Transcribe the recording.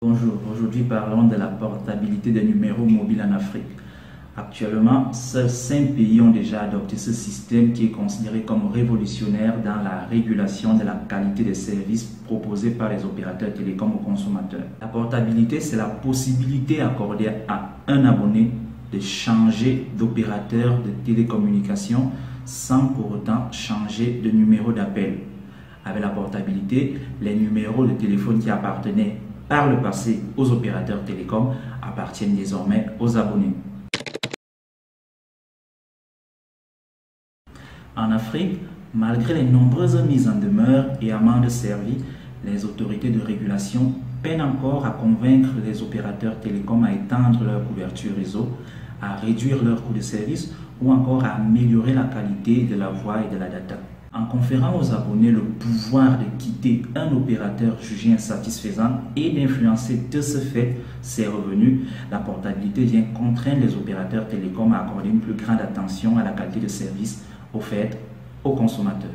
Bonjour, aujourd'hui parlons de la portabilité des numéros mobiles en Afrique. Actuellement, seuls 5 pays ont déjà adopté ce système qui est considéré comme révolutionnaire dans la régulation de la qualité des services proposés par les opérateurs télécoms aux consommateurs. La portabilité, c'est la possibilité accordée à un abonné de changer d'opérateur de télécommunication sans pour autant changer de numéro d'appel. Avec la portabilité, les numéros de téléphone qui appartenaient par le passé aux opérateurs télécoms appartiennent désormais aux abonnés. En Afrique, malgré les nombreuses mises en demeure et amendes servies, les autorités de régulation peinent encore à convaincre les opérateurs télécoms à étendre leur couverture réseau, à réduire leur coût de service ou encore à améliorer la qualité de la voix et de la data. En conférant aux abonnés le pouvoir de quitter un opérateur jugé insatisfaisant et d'influencer de ce fait ses revenus, la portabilité vient contraindre les opérateurs télécoms à accorder une plus grande attention à la qualité de service offerte aux consommateurs.